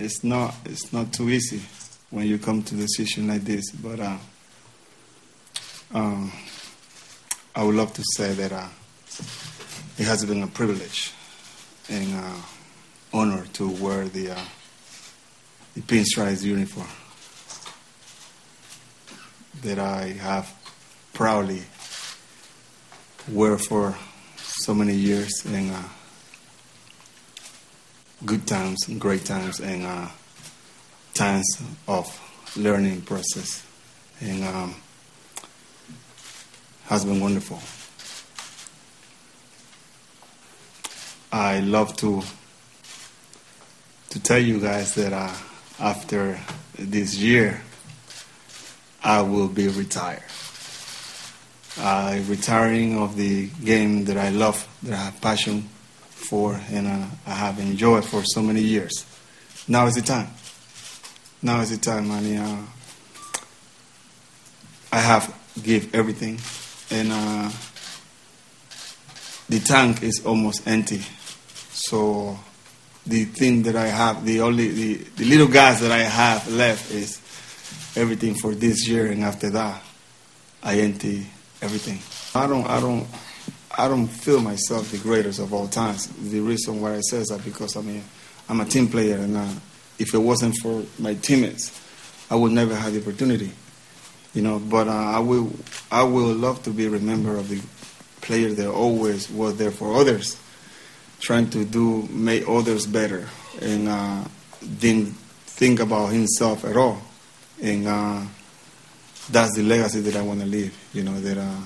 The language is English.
it's not it's not too easy when you come to a decision like this. But uh, um, I would love to say that uh, it has been a privilege and uh, honor to wear the uh, the pinstripes uniform that I have proudly wear for so many years and uh, good times great times and uh, times of learning process and um, has been wonderful. I love to to tell you guys that uh, after this year, I will be retired. Uh, retiring of the game that I love, that I have passion for, and uh, I have enjoyed for so many years. Now is the time. Now is the time, and uh, I have give everything, and uh, the tank is almost empty. So the thing that I have, the only the, the little gas that I have left is everything for this year, and after that, I empty everything. I don't, I don't, I don't feel myself the greatest of all times. The reason why I say that because I mean, I'm a team player, and uh, if it wasn't for my teammates, I would never have the opportunity. You know, but uh, I will, I will love to be remembered of the player that always was there for others trying to do make others better and uh, didn't think about himself at all. And uh, that's the legacy that I want to leave. You know that uh,